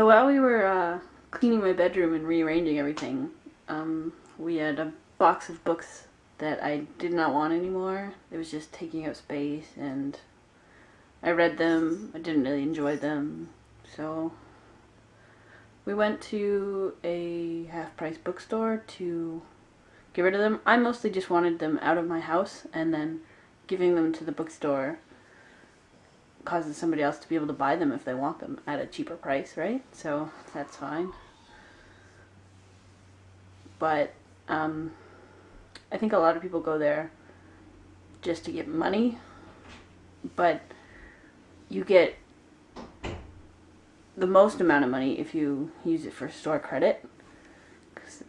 So while we were uh, cleaning my bedroom and rearranging everything, um, we had a box of books that I did not want anymore. It was just taking up space, and I read them. I didn't really enjoy them, so we went to a half-price bookstore to get rid of them. I mostly just wanted them out of my house, and then giving them to the bookstore causes somebody else to be able to buy them if they want them at a cheaper price, right? So that's fine. But um, I think a lot of people go there just to get money, but you get the most amount of money if you use it for store credit.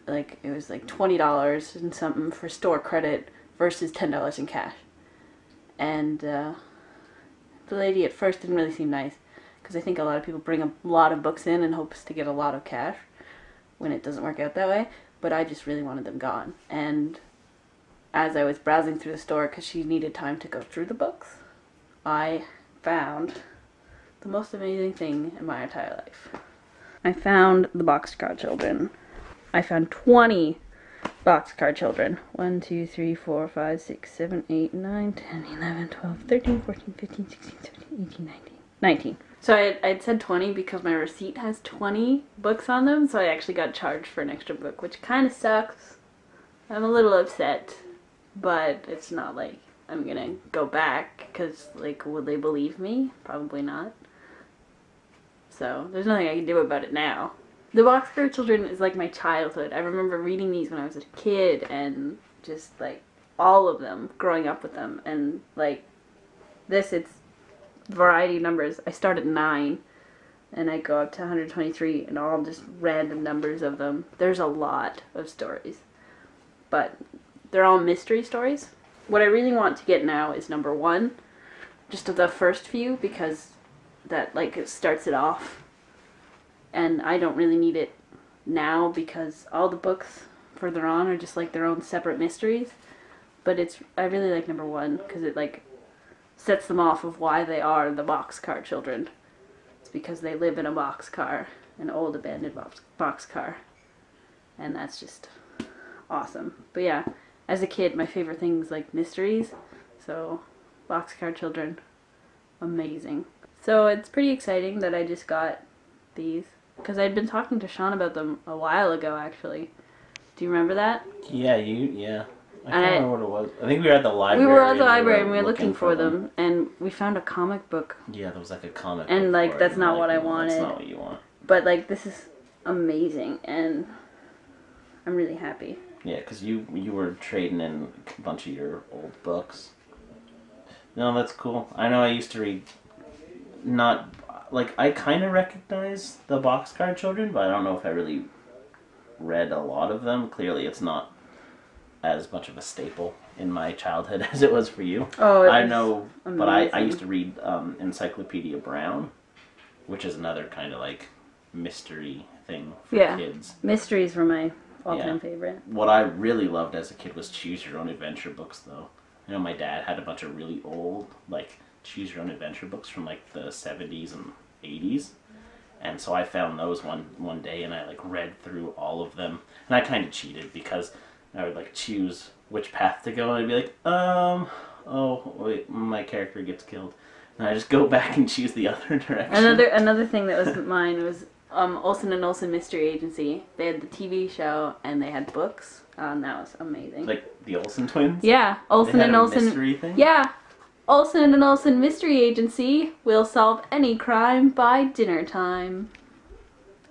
like it was like twenty dollars and something for store credit versus ten dollars in cash, and uh, the lady at first didn't really seem nice because I think a lot of people bring a lot of books in in hopes to get a lot of cash when it doesn't work out that way. But I just really wanted them gone. And as I was browsing through the store because she needed time to go through the books, I found the most amazing thing in my entire life. I found the Boxcar Children. I found 20 Boxcar Children. 1, 2, 3, 4, 5, 6, 7, 8, 9, 10, 11, 12, 13, 14, 15, 16, 17, 18, 19. 19. So I I said 20 because my receipt has 20 books on them, so I actually got charged for an extra book, which kind of sucks. I'm a little upset, but it's not like I'm gonna go back because, like, would they believe me? Probably not. So there's nothing I can do about it now. The Boxcar Children is like my childhood. I remember reading these when I was a kid and just like all of them, growing up with them, and like this, it's variety numbers. I start at nine and I go up to 123 and all just random numbers of them. There's a lot of stories, but they're all mystery stories. What I really want to get now is number one, just the first few because that like starts it off, and I don't really need it now because all the books further on are just like their own separate mysteries. But it's I really like number one because it like sets them off of why they are the boxcar children. It's because they live in a boxcar, an old abandoned box boxcar, and that's just awesome. But yeah, as a kid, my favorite things like mysteries, so boxcar children, amazing. So it's pretty exciting that I just got these because I'd been talking to Sean about them a while ago. Actually, do you remember that? Yeah, you. Yeah. I can't I- remember what it was. I think we were at the library. we were at the library and we were looking, for them. them, and we found a comic book. Yeah, there was like a comic. And, like, that's not like, what I no, That's wanted. not what you want. But like this is amazing, and I'm really happy. Yeah, because you you were trading in a bunch of your old books. No, that's cool. I know I used to read. Not like I kind of recognize the Boxcar Children, but I don't know if I really read a lot of them. Clearly, it's not as much of a staple in my childhood as it was for you. Oh, it I know, but I, I used to read um, Encyclopedia Brown, which is another kind of like mystery thing for Yeah. kids. Mysteries were my all-time Yeah. favorite. What I really loved as a kid was choose your own adventure books, though. I know my dad had a bunch of really old, like, choose your own adventure books from like the 70s and 80s. And so I found those one one day and I like read through all of them. And I kind of cheated because I would like choose which path to go and I'd be like, um, oh, wait, my character gets killed. And I just go back and choose the other direction. Another another thing that was mine was um, Olsen and Olsen Mystery Agency. They had the TV show and they had books. Um, that was amazing. Like the Olsen twins? yeah, Olsen and Olsen. mystery thing? Yeah, Olsen and Olsen Mystery Agency will solve any crime by dinner time.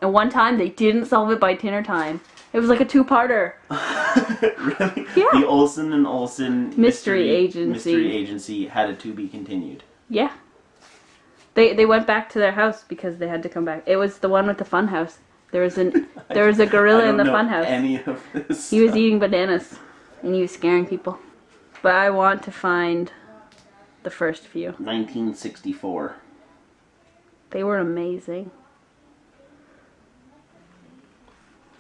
And one time they didn't solve it by dinner time. It was like a two-parter. really? Yeah. The Olsen and Olsen Mystery Agency. Mystery Agency had a to be continued. Yeah. They they went back to their house because they had to come back. It was the one with the fun house. There was an there was a gorilla I in the fun house. Any of this? He was stuff. eating bananas and he was scaring people. But I want to find the first few. 1964. They were amazing.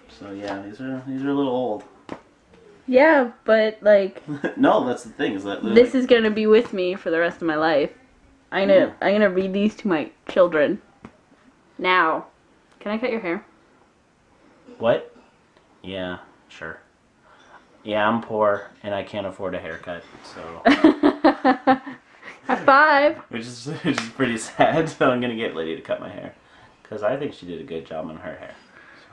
So yeah, these are these are a little old. Yeah, but like no, that's the thing is that this like- is gonna be with me for the rest of my life. I'm gonna Yeah. I'm gonna read these to my children. Now. Can I cut your hair? What? Yeah, sure. Yeah, I'm poor and I can't afford a haircut, so five. which is which is pretty sad. So I'm gonna get Lydia to cut my hair because I think she did a good job on her hair. So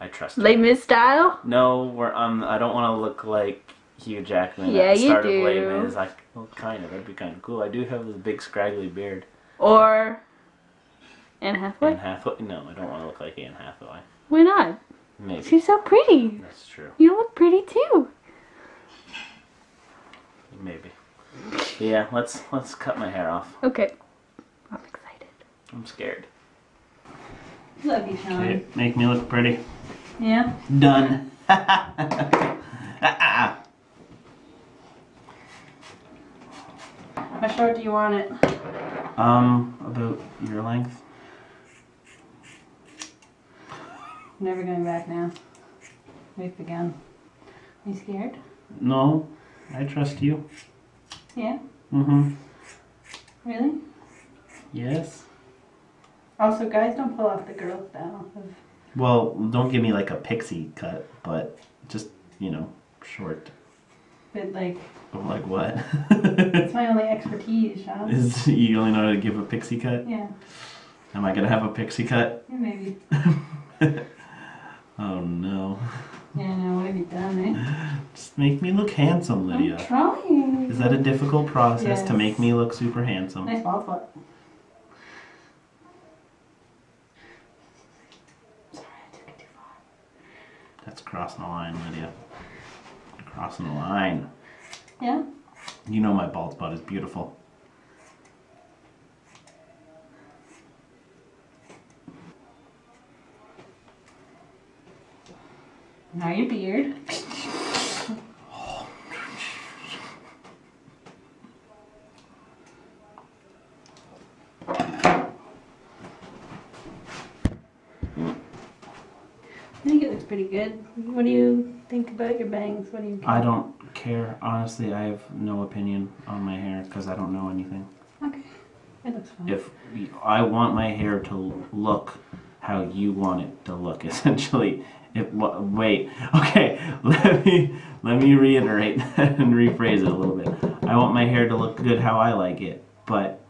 I trust her. Les Mis style. No, we're um. I don't want to look like Hugh Jackman Yeah, at the you start of do. Les Mis. Like, well, kind of. That'd be kind of cool. I do have this big scraggly beard. Or Anne Hathaway. Anne Hathaway. No, I don't want to look like Anne Hathaway. Why not? Maybe She's so pretty. that's true. You look pretty too. Maybe. Yeah, let's let's cut my hair off. Okay. I'm excited. I'm scared. Love you, Sean. Okay, make me look pretty. Yeah. Done. How short do you want it? um, about your length. Never going back now. We've begun. Are You scared? No, I trust you. Yeah. Mm-hmm. Really? Yes. Also, guys, don't pull off the girl style. Well, don't give me like a pixie cut, but just you know, short. But like, Like what? it's my only expertise, Sean. Is you only know how to give a pixie cut? Yeah. Am I gonna have a pixie cut? Yeah, maybe. Oh no. Yeah, no, what have you done, eh? Just make me look handsome, Lydia. I'm trying. Is that a difficult process to make me look super handsome? Nice ball spot. Sorry, I took it too far. That's crossing the line, Lydia. Crossing the line. Yeah? You know my bald spot is beautiful. Now your beard. I think it looks pretty good. What do you think about your bangs? What do you? I don't care. Honestly, I have no opinion on my hair because I don't know anything. Okay, it looks fine. If I want my hair to look how you want it to look, essentially. If wha- wait, okay, let me let me reiterate and rephrase it a little bit. I want my hair to look good how I like it, but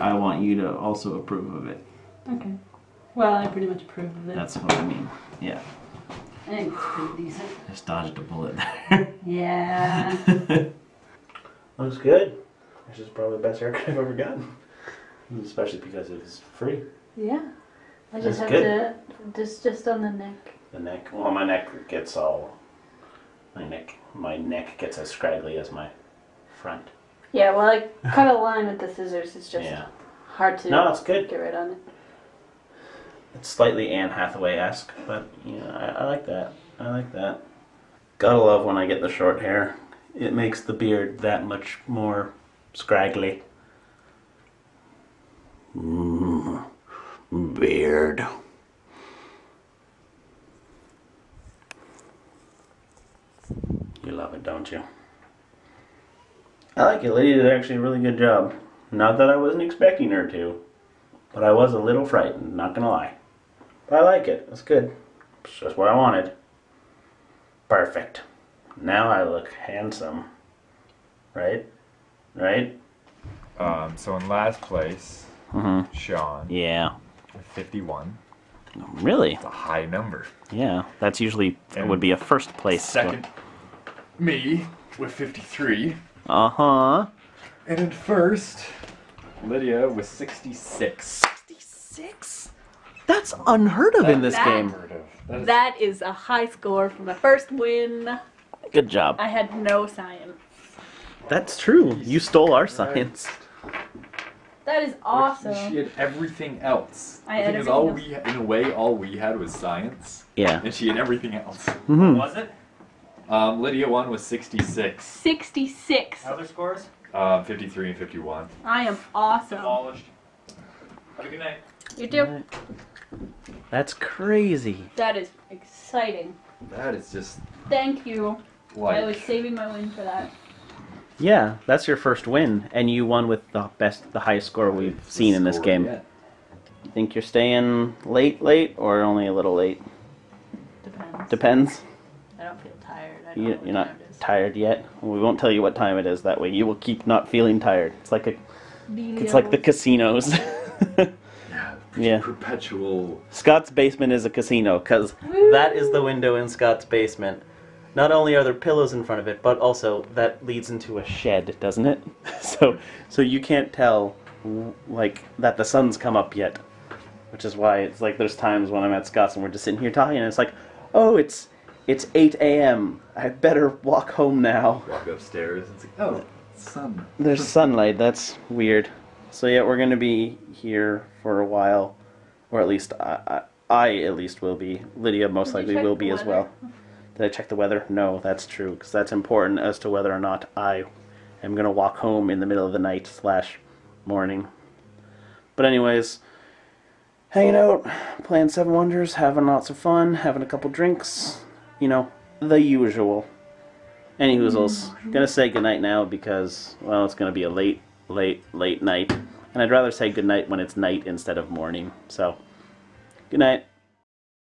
I want you to also approve of it. Okay. Well, I pretty much approve of it. That's what I mean. Yeah, I think it's pretty decent. just dodged a bullet there. Yeah. Looks good. This is probably the best haircut I've ever gotten. Especially because it was free. yeah. I That's just have good. to just just on the neck. The neck. Well, my neck gets all. My neck. My neck gets as scraggly as my front. Yeah, well, I cut a line with the scissors. It's just Yeah. hard to No, it's good. get right on it. It's slightly Anne Hathaway esque, but yeah, I, I like that. I like that. Gotta love when I get the short hair. It makes the beard that much more scraggly. Mm, beard. You love it, don't you? I like it. Lydia did actually a really good job. Not that I wasn't expecting her to, but I was a little frightened, not gonna lie. But I like it. It's good. It's just what I wanted. Perfect. Now I look handsome. Right? Right? Um, so in last place, Mm-hmm. Sean Yeah. With 51. Really? It's a high number. Yeah. That's usually And would be a first place. Second, me with 53. Uh huh. And in first, Lydia with 66. 66? That's unheard of in this That- game. Unheard of. That is, That is a high score for my first win. Good job. I had no science. That's true. You stole our science. That is awesome. She had everything else. I the had thing is, all everything we, in a way, all we had was science, Yeah. and she had everything else. Mhm. Was it? Um, Lydia won with 66. 66. Other scores? Um, 53 and 51. I am awesome. Demolished. Have a good night. You do. That's crazy. That is exciting. That is just Thank you. like. I was saving my win for that. Yeah, that's your first win, and you won with the best, the highest score we've seen in this score game. yet. think you're staying late, late, or only a little late? Depends. Depends. I don't feel tired. I don't know You, what you're not time it is. tired yet. We won't tell you what time it is. That way, you will keep not feeling tired. It's like a, it's like the casinos. Yeah. Yeah. Perpetual. Scott's basement is a casino because that is the window in Scott's basement. Not only are there pillows in front of it, but also that leads into a shed, doesn't it? So, so you can't tell, like, that the sun's come up yet. Which is why it's like there's times when I'm at Scott's and we're just sitting here talking, and it's like, oh, it's it's 8 a.m. I better walk home now. Walk upstairs it's like, oh, sun. There's sunlight. That's weird. So yeah, we're gonna be here for a while, or at least I, I, I at least will be. Lydia most Did likely will be as well. Did I check the weather? No, that's true because that's important as to whether or not I am gonna walk home in the middle of the night slash morning. But anyways, hanging out, playing Seven Wonders, having lots of fun, having a couple drinks, you know, the usual. Any hoozles. Mm-hmm. Gonna say goodnight now because, well, it's gonna be a late, late, late night. And I'd rather say goodnight when it's night instead of morning. So, good night.